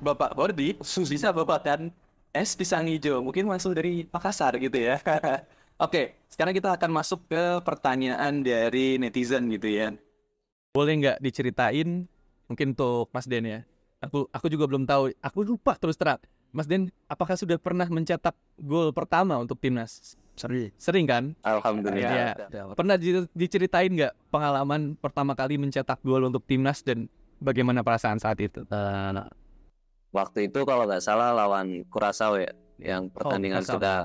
Bapak Bordi bisa bawakan es pisang hijau. Mungkin masuk dari Makassar gitu ya. Oke, sekarang kita akan masuk ke pertanyaan dari netizen gitu ya. Boleh nggak diceritain mungkin untuk Mas Den ya? Aku aku juga belum tahu. Aku lupa terus terang. Mas Den, apakah sudah pernah mencetak gol pertama untuk timnas? Sering. Sering kan? Alhamdulillah. Ya. Pernah di- diceritain nggak pengalaman pertama kali mencetak gol untuk timnas dan bagaimana perasaan saat itu? Eh, waktu itu kalau nggak salah lawan Curaçao ya, yang pertandingan Curaçao. sudah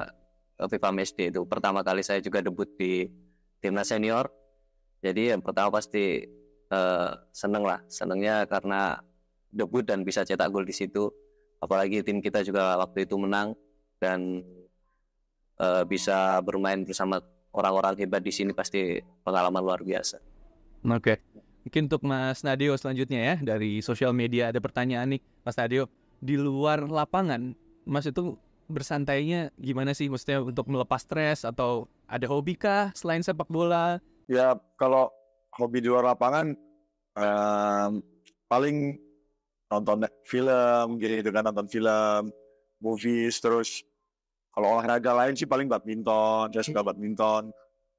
eh, FIFA Matchday itu pertama kali saya juga debut di timnas senior. Jadi yang pertama pasti eh, seneng lah, senengnya karena debut dan bisa cetak gol di situ. Apalagi tim kita juga waktu itu menang dan eh, bisa bermain bersama orang-orang hebat di sini pasti pengalaman luar biasa. Oke. Mungkin untuk Mas Nadio selanjutnya ya dari sosial media ada pertanyaan nih Mas Nadio di luar lapangan Mas itu bersantainya gimana sih maksudnya untuk melepas stres atau ada hobi kah selain sepak bola? Ya kalau hobi di luar lapangan em, paling nonton film gitu kan nonton film, movies terus kalau olahraga lain sih paling badminton, saya suka badminton.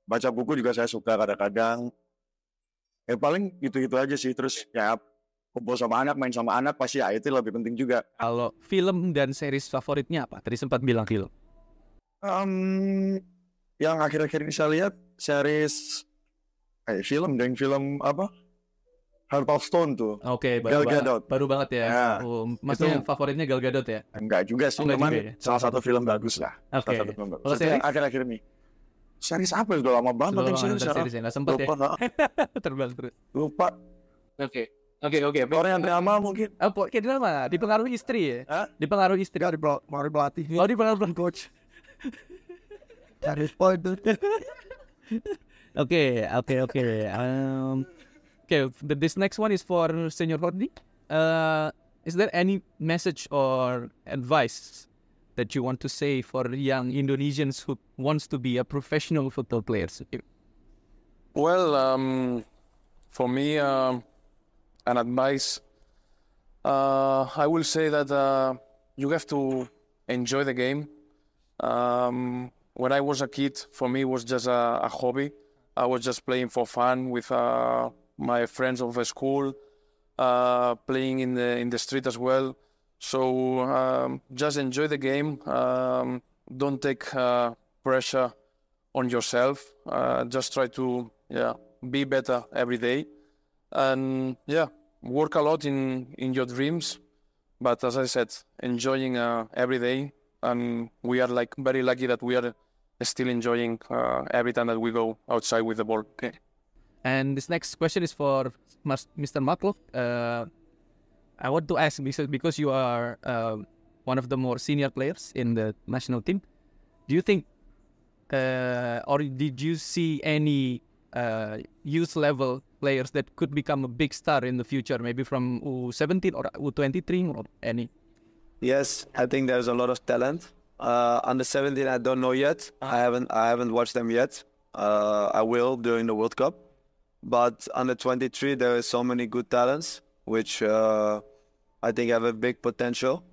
Baca buku juga saya suka kadang-kadang. Ya paling gitu-gitu aja sih terus ya kumpul sama anak, main sama anak pasti ya itu lebih penting juga. Kalau film dan series favoritnya apa? Tadi sempat bilang film. Em, yang akhir-akhir ini saya lihat series eh film deng film apa? Heart of Stone tuh. Oke, Gal baru, ba- Gadot. baru banget ya. Ya, Oh, maksudnya itu- favoritnya Gal Gadot ya? Enggak juga sih, Oh, enggak cuman juga ya? salah satu film bagus lah. Oke. Salah satu film bagus. Akhir-akhir ini. Series apa ya? Udah lama banget nonton series sekarang. series ya, nggak sempet ya. Lupa, ha? Terbang terus. lupa. Oke. Oke, oke. Korean drama mungkin. Oh, kayak drama, dipengaruhi istri ya? Hah? Dipengaruhi istri. Enggak di Mari pelatih. Oh, dipengaruhi coach. Dari tuh. Okay, okay, okay. Um, okay, th- this next one is for Senior Hordi. Uh, is there any message or advice that you want to say for young Indonesians who wants to be a professional football players? Well, um, for me, um, an advice, uh, I will say that uh, you have to enjoy the game. Um, when I was a kid, for me, it was just a, a hobby. I was just playing for fun with uh, my friends of the school, uh, playing in the in the street as well. So um, just enjoy the game. Um, don't take uh, pressure on yourself. Uh, just try to yeah be better every day, and yeah work a lot in in your dreams. But as I said, enjoying uh, every day, and we are like very lucky that we are still enjoying uh, every time that we go outside with the ball. Okay. And this next question is for Mr. Marc Klok. Uh, I want to ask because because you are um one of the more senior players in the national team. Do you think, uh, or did you see any uh, youth level players that could become a big star in the future, maybe from U17 or U23 or any? Yes, I think there's a lot of talent. Uh, under 17, I don't know yet. I haven't I haven't watched them yet. Uh, I will during the World Cup. But under 23, there is so many good talents, which uh, I think have a big potential.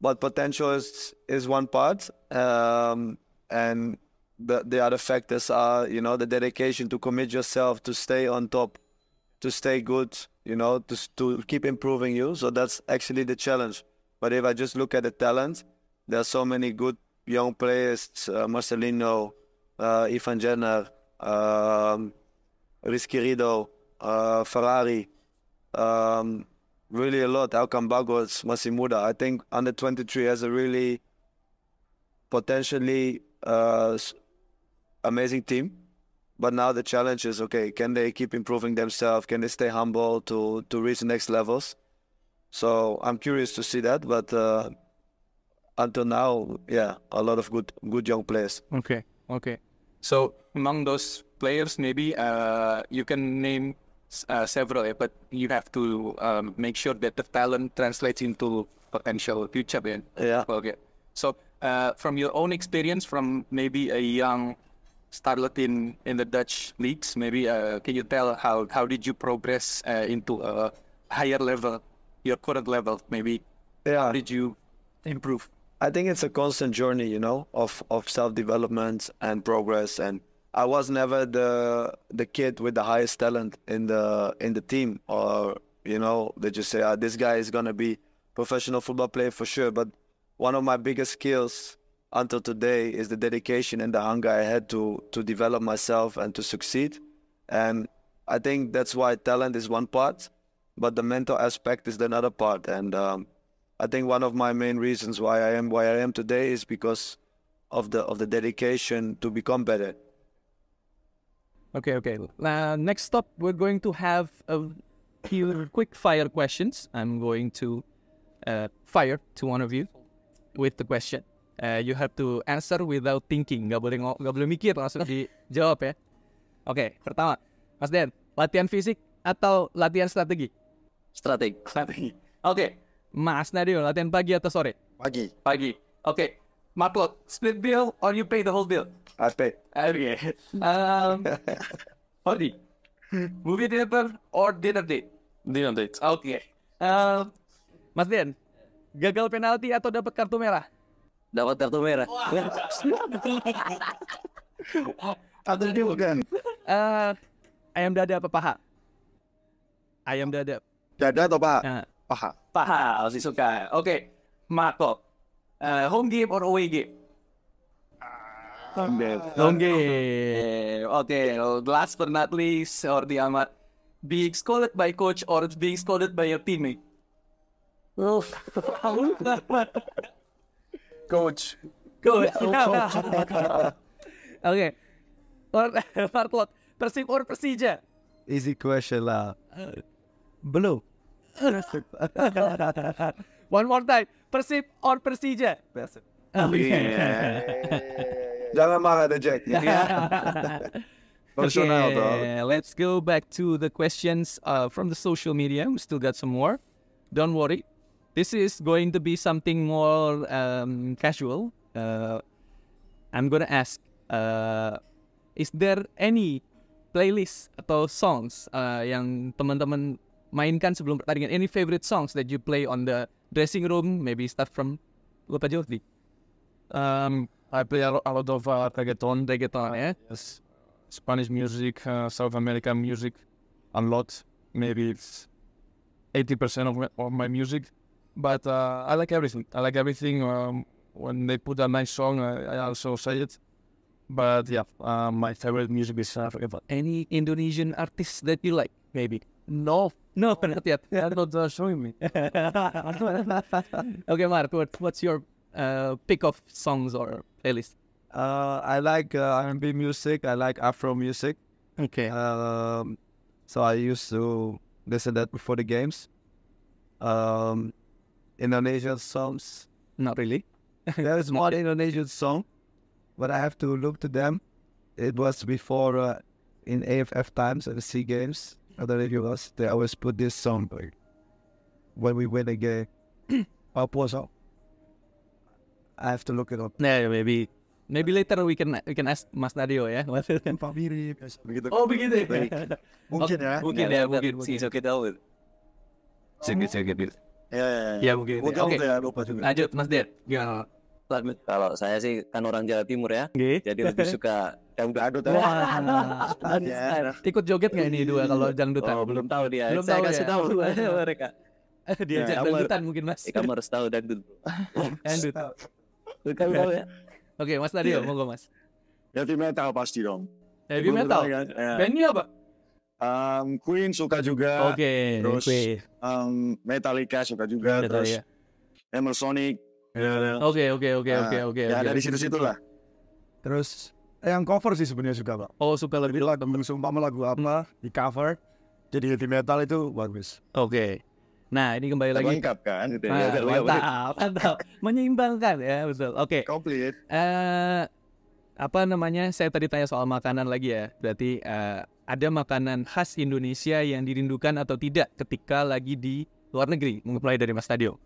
But potential is is one part, um, and the the other factors are you know the dedication to commit yourself to stay on top, to stay good, you know, to to keep improving you. So that's actually the challenge. But if I just look at the talent, there are so many good young players: uh, Marselino, uh, Ivar Jenner, um, Ridho, uh, Ferarri. Um, really a lot. Alcam Bagos, Masimuda. I think under 23 has a really potentially uh, amazing team. But now the challenge is okay, can they keep improving themselves? Can they stay humble to, to reach the next levels? So I'm curious to see that. But uh, until now, yeah, a lot of good good young players. Okay, okay. So among those players, maybe uh, you can name uh, several, but you have to um, make sure that the talent translates into potential future. Yeah. Yeah. Okay. So uh, from your own experience, from maybe a young starlet in in the Dutch leagues, maybe uh, can you tell how how did you progress uh, into a higher level, your current level, maybe Yeah, Did you improve? I think it's a constant journey, you know, of of self development and progress. And I was never the the kid with the highest talent in the in the team, or you know, they just say, ah, this guy is gonna be professional football player for sure. But one of my biggest skills until today is the dedication and the hunger I had to to develop myself and to succeed. And I think that's why talent is one part, but the mental aspect is the another part. And um, I think one of my main reasons why I am why I am today is because of the of the dedication to become better. Okay, okay. Uh, next up, we're going to have a few quick fire questions. I'm going to uh, fire to one of you with the question. Uh, you have to answer without thinking. Gak boleh ngo- gak boleh mikir langsung dijawab ya. Oke, pertama, Mas Den, latihan fisik atau latihan strategi? Strategi. Strategi. Oke, Mas Nadio, latihan pagi atau sore? Pagi. Pagi. Oke, Marco, split bill or you pay the whole bill? Pay. Okay. Um, Hodi, movie theater or dinner date? Dinner date. Oke. Um, Mas Den, gagal penalti atau dapat kartu merah? Dapat kartu merah. Atau dia bukan. Eh, ayam dada apa paha? Ayam dada. Dada atau paha? Nah, Paha. paha, masih suka. Oke, Marco, eh, home game or away game? Home game. Eh, oke, last but not least, Jordi Amat, being scolded by coach or being scolded by your teammate? Coach. Coach. okay. Or Marco, Persib or Persija? Easy question lah. Belum. One more time. Persib or Persija? Jangan marah deh Jack. Personal okay, bro. let's go back to the questions uh, from the social media. We still got some more. Don't worry. This is going to be something more um, casual. Uh, I'm gonna ask, uh, is there any playlist atau songs uh, yang teman-teman mainkan sebelum pertandingan? Any favorite songs that you play on the dressing room? Maybe start from Lupa Jordi. Um, I play a, lot of uh, reggaeton. Reggaeton, ya. Yes. Spanish music, uh, South American music, a lot. Maybe it's 80% of my, of my music. But uh, I like everything. I like everything. Um, when they put a nice song, I, I also say it. But yeah, uh, my favorite music is uh, reggaeton. Any Indonesian artists that you like? Maybe. No, No, not yet. they're not uh, showing me. okay, Mark, what, what's your uh, pick of songs or playlist? Uh, I like uh, R&B music. I like Afro music. Okay. Um, so I used to listen that before the games. Um, Indonesian songs. Not really. There is one Indonesian song, but I have to look to them. It was before uh, in AFF times the Sea Games. I don't know if it was. They always put this song when we win a game. Was it? I have to look it up. Yeah, maybe maybe later we can we can ask Mas Nadio ya. Pak mirip. Begitu. oh begitu. Mungkin ya. Mungkin ya, mungkin. mungkin. Sedikit tahu. Sedikit sedikit. Ya, ya, Ya mungkin. Mungkin Oke. ya, lupa juga. Lanjut Mas Der. Gimana? Kalau saya sih kan orang Jawa Timur ya, Oke. jadi lebih suka dangdut. Dangdut ya. Wah. Ya. Ikut joget nggak ini dua kalau dangdutan? Oh, belum tahu dia. Belum saya tahu kasih ya. tahu mereka. Diajak Ya, dangdutan mungkin Mas. Kamu harus tahu dangdut. Dangdut. Kamu tahu ya? Oke, Mas Nadio, monggo Mas. Heavy metal pasti dong. Heavy metal. kan? Ya. Bandnya apa? Um, Queen suka juga. Oke. terus oke. Um, Metallica suka juga. Metal, terus. Emersonic. Ya, Oke, oke, oke, oke, Nah, oke. Ya dari situ-situ lah. Terus yang cover sih sebenarnya suka pak. Oh, suka Jadi lebih. lagu sumpah lagu apa di cover jadi heavy metal itu bagus. Oke. Nah, ini kembali lagi. Lengkap kan? Nah, Ya, udah, udah, mantap, mantap. Menyeimbangkan ya, betul. Oke. Komplit. Eh apa namanya? Saya tadi tanya soal makanan lagi ya. Berarti eh, ada makanan khas Indonesia yang dirindukan atau tidak ketika lagi di luar negeri? Mulai dari Mas Tadio.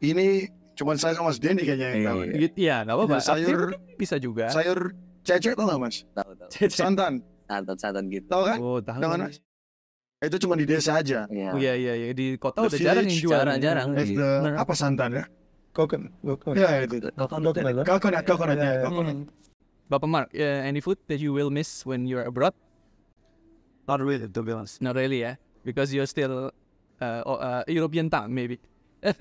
Ini cuma saya sama Mas Denny kayaknya yang tahu. ya. Gitu ya, nggak apa-apa. Ya, sayur- bisa juga. Sayur cecek tau gak Mas? Tahu tahu. Santan. Santan-santan gitu. Tahu kan? Oh, tahu. Tahu kan Mas? Itu cuma di desa aja. Iya. Oh iya iya iya di kota The udah jarang yang village, jual. jarang-jarang. Es the Bener. apa santan ya? Coconut. Ya itu. Coconut, coconut, coconut ya. coconut. Bapak Mark, uh, any food that you will miss when you're abroad? Not really, to be honest. Not really, yeah, because you're still uh, uh, European town, maybe.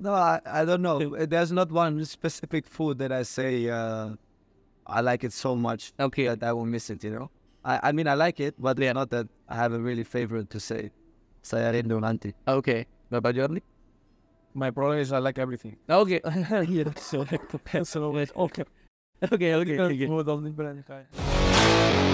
No, I, I don't know. There's not one specific food that I say uh, I like it so much okay. that I will miss it. You know, I, I mean I like it, but it's not that I have a really favorite to say. Saya rindu nanti. Okay. Bapak Jordi? My problem is I like everything. Okay. yeah, so okay. Okay, okay, okay. Gue dan niet bereiken.